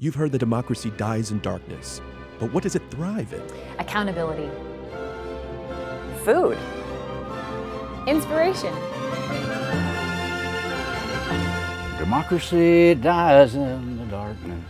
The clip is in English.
You've heard that democracy dies in darkness, but what does it thrive in? Accountability. Food. Inspiration. Democracy dies in the darkness.